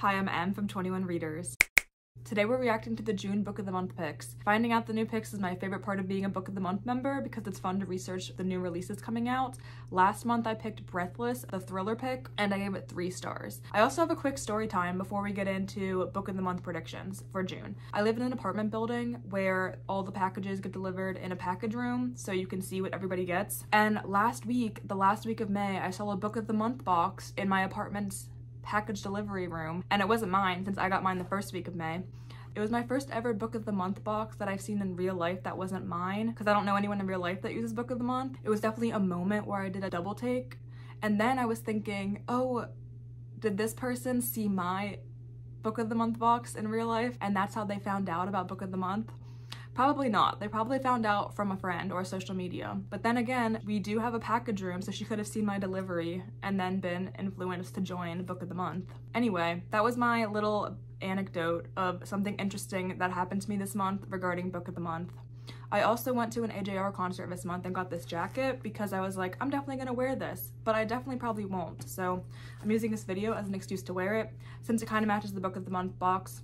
Hi, I'm Em from 21 Readers. Today we're reacting to the June Book of the Month picks. Finding out the new picks is my favorite part of being a Book of the Month member because it's fun to research the new releases coming out. Last month I picked Breathless, the thriller pick, and I gave it three stars. I also have a quick story time before we get into Book of the Month predictions for June. I live in an apartment building where all the packages get delivered in a package room so you can see what everybody gets. And last week, the last week of May, I saw a Book of the Month box in my apartment's package delivery room and it wasn't mine since I got mine the first week of May. It was my first ever book of the month box that I've seen in real life that wasn't mine because I don't know anyone in real life that uses book of the month. It was definitely a moment where I did a double take and then I was thinking, oh, did this person see my book of the month box in real life and that's how they found out about book of the month? Probably not. They probably found out from a friend or social media. But then again, we do have a package room, so she could have seen my delivery and then been influenced to join Book of the Month. Anyway, that was my little anecdote of something interesting that happened to me this month regarding Book of the Month. I also went to an AJR concert this month and got this jacket because I was like, I'm definitely gonna wear this, but I definitely probably won't. So I'm using this video as an excuse to wear it since it kind of matches the Book of the Month box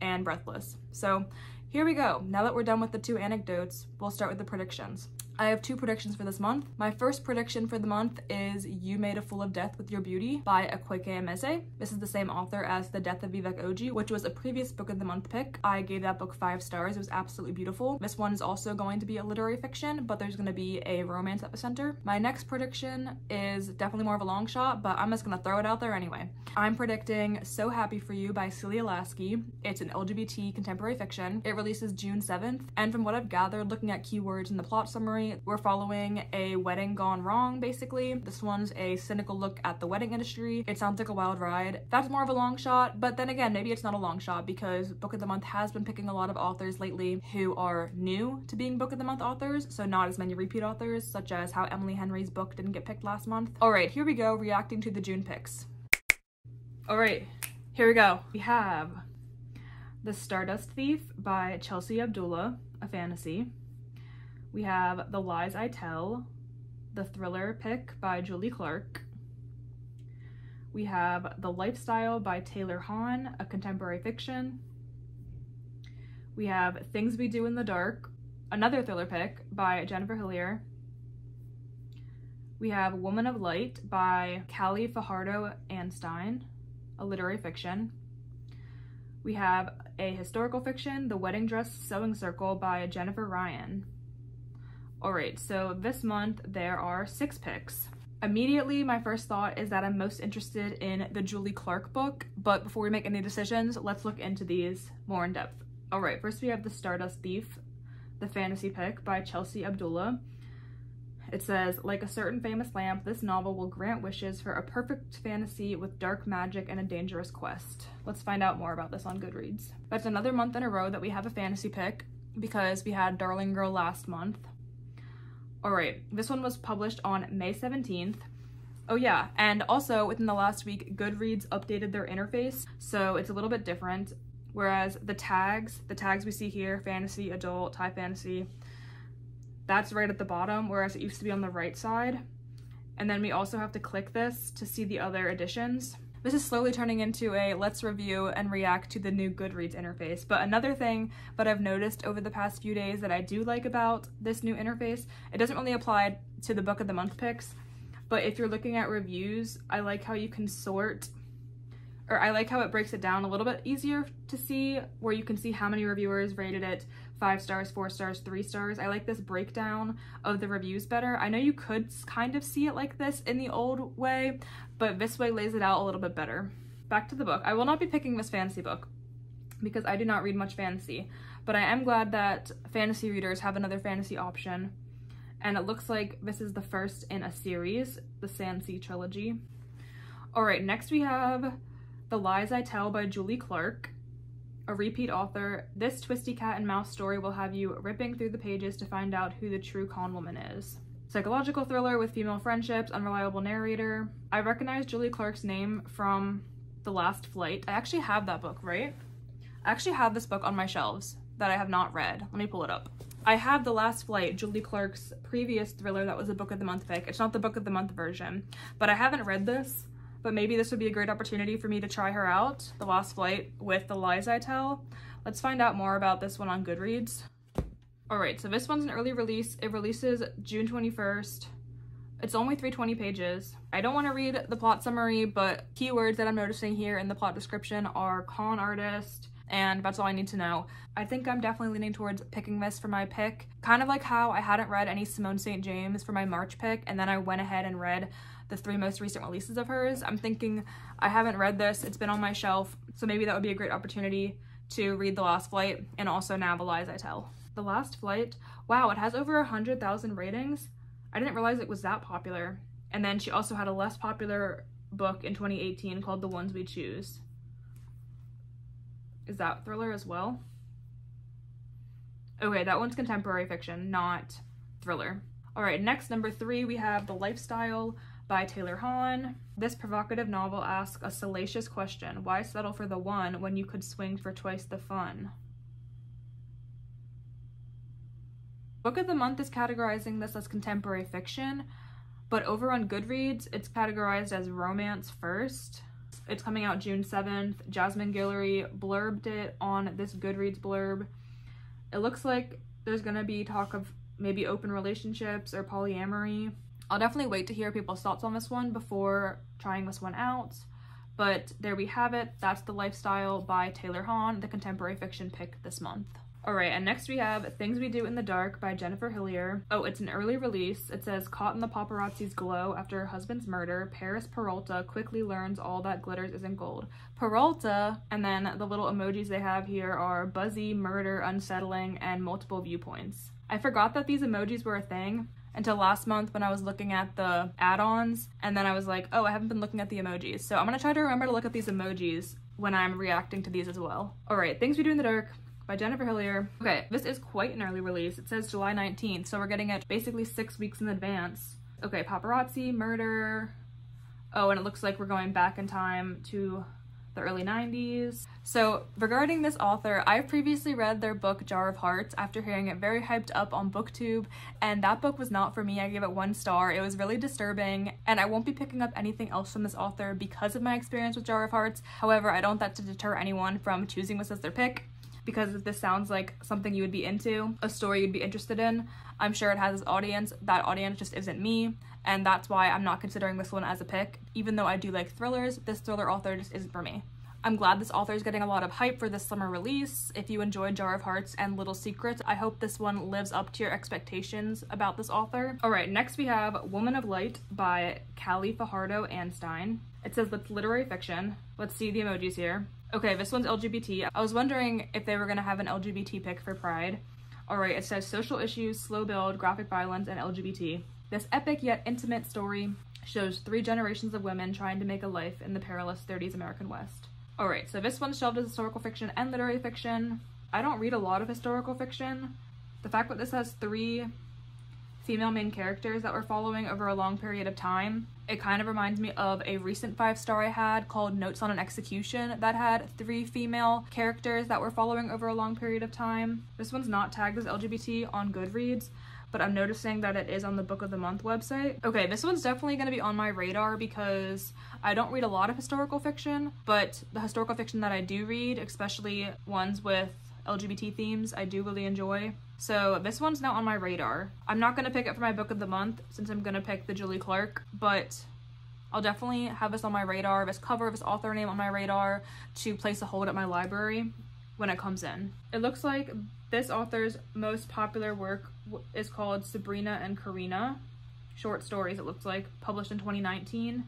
and Breathless. So here we go. Now that we're done with the two anecdotes, we'll start with the predictions. I have two predictions for this month. My first prediction for the month is You Made a Fool of Death with Your Beauty by Akwaeke Emezi. This is the same author as The Death of Vivek Oji, which was a previous book of the month pick. I gave that book five stars. It was absolutely beautiful. This one is also going to be a literary fiction, but there's going to be a romance at the center. My next prediction is definitely more of a long shot, but I'm just going to throw it out there anyway. I'm predicting So Happy For You by Celia Laskey. It's an LGBT contemporary fiction. It releases June 7th, and from what I've gathered looking at keywords in the plot summary, we're following a wedding gone wrong, basically. This one's a cynical look at the wedding industry. It sounds like a wild ride. That's more of a long shot, but then again, maybe it's not a long shot because Book of the Month has been picking a lot of authors lately who are new to being Book of the Month authors, so not as many repeat authors, such as how Emily Henry's book didn't get picked last month. All right, here we go, reacting to the June picks. All right, here we go. We have The Stardust Thief by Chelsea Abdullah, a fantasy. We have The Lies I Tell, the thriller pick by Julie Clark. We have The Lifestyle by Taylor Hahn, a contemporary fiction. We have Things We Do in the Dark, another thriller pick by Jennifer Hillier. We have Woman of Light by Callie Fajardo Anstine, a literary fiction. We have a historical fiction, The Wedding Dress Sewing Circle by Jennifer Ryan. All right, so this month there are six picks. Immediately, my first thought is that I'm most interested in the Julie Clark book, but before we make any decisions, let's look into these more in depth. All right, first we have The Stardust Thief, the fantasy pick by Chelsea Abdullah. It says, like a certain famous lamp, this novel will grant wishes for a perfect fantasy with dark magic and a dangerous quest. Let's find out more about this on Goodreads. That's another month in a row that we have a fantasy pick because we had Darling Girl last month. All right, this one was published on May 17th. Oh yeah, and also within the last week, Goodreads updated their interface, so it's a little bit different. Whereas the tags, the tags we see here, fantasy, adult, high fantasy, that's right at the bottom, whereas it used to be on the right side. And then we also have to click this to see the other editions. This is slowly turning into a let's review and react to the new Goodreads interface. But another thing that I've noticed over the past few days that I do like about this new interface, it doesn't really apply to the book of the month picks, but if you're looking at reviews, I like how you can sort or I like how it breaks it down a little bit easier to see where you can see how many reviewers rated it five stars, four stars, three stars. I like this breakdown of the reviews better. I know you could kind of see it like this in the old way, but this way lays it out a little bit better. Back to the book. I will not be picking this fantasy book because I do not read much fantasy, but I am glad that fantasy readers have another fantasy option. And it looks like this is the first in a series, the Sandsea trilogy. All right, next we have The Lies I Tell by Julie Clark a repeat author, this twisty cat and mouse story will have you ripping through the pages to find out who the true con woman is. Psychological thriller with female friendships, unreliable narrator. I recognize Julie Clark's name from The Last Flight. I actually have that book, right? I actually have this book on my shelves that I have not read. Let me pull it up. I have The Last Flight, Julie Clark's previous thriller that was a Book of the Month pick. It's not the Book of the Month version, but I haven't read this but maybe this would be a great opportunity for me to try her out, The Last Flight with the Lies I Tell. Let's find out more about this one on Goodreads. All right, so this one's an early release. It releases June 21st. It's only 320 pages. I don't want to read the plot summary, but keywords that I'm noticing here in the plot description are con artist, and that's all I need to know. I think I'm definitely leaning towards picking this for my pick. Kind of like how I hadn't read any Simone St. James for my March pick, and then I went ahead and read the three most recent releases of hers. I'm thinking I haven't read this, it's been on my shelf, so maybe that would be a great opportunity to read The Last Flight and also Now the Lies I Tell. The Last Flight, wow, it has over 100,000 ratings. I didn't realize it was that popular. And then she also had a less popular book in 2018 called The Ones We Choose. Is that thriller as well? Okay, that one's contemporary fiction, not thriller. All right, next, number three, we have The Lifestyle by Taylor Hahn. This provocative novel asks a salacious question. Why settle for the one when you could swing for twice the fun? Book of the Month is categorizing this as contemporary fiction, but over on Goodreads, it's categorized as romance first. It's coming out June 7th. Jasmine Guillory blurbed it on this Goodreads blurb. It looks like there's gonna be talk of maybe open relationships or polyamory. I'll definitely wait to hear people's thoughts on this one before trying this one out. But there we have it. That's The Lifestyle by Taylor Hahn, the contemporary fiction pick this month. All right, and next we have Things We Do in the Dark by Jennifer Hillier. Oh, it's an early release. It says, caught in the paparazzi's glow after her husband's murder, Paris Peralta quickly learns all that glitters isn't gold. Peralta, and then the little emojis they have here are buzzy, murder, unsettling, and multiple viewpoints. I forgot that these emojis were a thing until last month when I was looking at the add-ons, and then I was like, oh, I haven't been looking at the emojis. So I'm gonna try to remember to look at these emojis when I'm reacting to these as well. All right, Things We Do in the Dark by Jennifer Hillier. Okay, this is quite an early release. It says July 19th, so we're getting it basically six weeks in advance. Okay, paparazzi, murder. Oh, and it looks like we're going back in time to the early 90s. So regarding this author, I've previously read their book Jar of Hearts after hearing it very hyped up on booktube and that book was not for me. I gave it one star. It was really disturbing and I won't be picking up anything else from this author because of my experience with Jar of Hearts. However, I don't want that to deter anyone from choosing this as their pick because if this sounds like something you would be into, a story you'd be interested in, I'm sure it has its audience. That audience just isn't me, and that's why I'm not considering this one as a pick. Even though I do like thrillers, this thriller author just isn't for me. I'm glad this author is getting a lot of hype for this summer release. If you enjoyed Jar of Hearts and Little Secrets, I hope this one lives up to your expectations about this author. All right, next we have Woman of Light by Kali Fajardo-Anstine. It says it's literary fiction. Let's see the emojis here. Okay, this one's LGBT. I was wondering if they were gonna have an LGBT pick for Pride. All right, it says social issues, slow build, graphic violence, and LGBT. This epic yet intimate story shows three generations of women trying to make a life in the perilous 30s American West. All right, so this one's shelved as historical fiction and literary fiction. I don't read a lot of historical fiction. The fact that this has three female main characters that we're following over a long period of time. It kind of reminds me of a recent five star I had called Notes on an Execution that had three female characters that we're following over a long period of time. This one's not tagged as LGBT on Goodreads, but I'm noticing that it is on the Book of the Month website. Okay, this one's definitely going to be on my radar because I don't read a lot of historical fiction, but the historical fiction that I do read, especially ones with LGBT themes, I do really enjoy. So this one's now on my radar. I'm not going to pick it for my book of the month since I'm going to pick the Julie Clark, but I'll definitely have this on my radar, this cover, this author name on my radar to place a hold at my library when it comes in. It looks like this author's most popular work is called Sabrina and Corina, short stories it looks like, published in 2019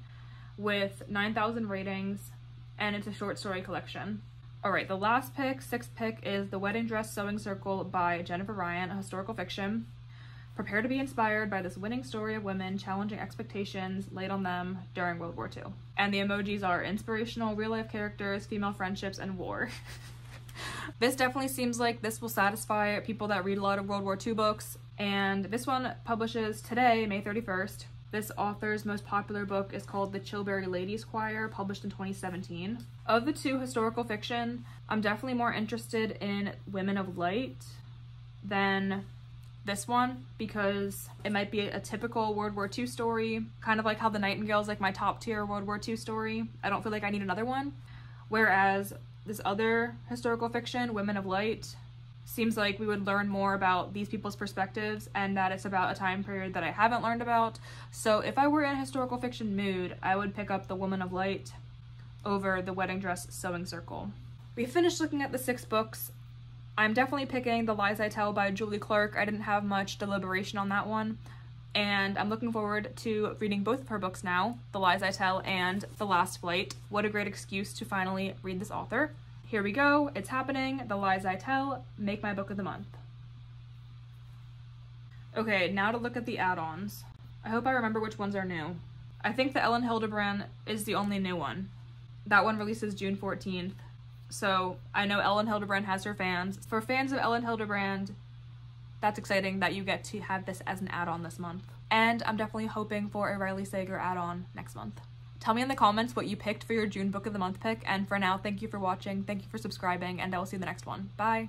with 9,000 ratings and it's a short story collection. All right, the last pick, sixth pick, is The Wedding Dress Sewing Circle by Jennifer Ryan, a historical fiction. Prepare to be inspired by this winning story of women challenging expectations laid on them during World War II. And the emojis are inspirational real life characters, female friendships, and war. this definitely seems like this will satisfy people that read a lot of World War II books. And this one publishes today, May 31st. This author's most popular book is called The Chilbury Ladies Choir, published in 2017. Of the two historical fiction, I'm definitely more interested in Women of Light than this one because it might be a typical World War II story, kind of like how The Nightingale is like my top tier World War II story. I don't feel like I need another one. Whereas this other historical fiction, Women of Light, seems like we would learn more about these people's perspectives and that it's about a time period that I haven't learned about. So if I were in a historical fiction mood, I would pick up The Woman of Light over The Wedding Dress Sewing Circle. We finished looking at the six books. I'm definitely picking The Lies I Tell by Julie Clark. I didn't have much deliberation on that one. And I'm looking forward to reading both of her books now, The Lies I Tell and The Last Flight. What a great excuse to finally read this author. Here we go, it's happening, The Lies I Tell, make my book of the month. Okay, now to look at the add-ons. I hope I remember which ones are new. I think the Elin Hilderbrand is the only new one. That one releases June 14th. So I know Elin Hilderbrand has her fans. For fans of Elin Hilderbrand, that's exciting that you get to have this as an add-on this month. And I'm definitely hoping for a Riley Sager add-on next month. Tell me in the comments what you picked for your June Book of the Month pick, and for now, thank you for watching, thank you for subscribing, and I will see you in the next one. Bye!